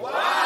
Wow!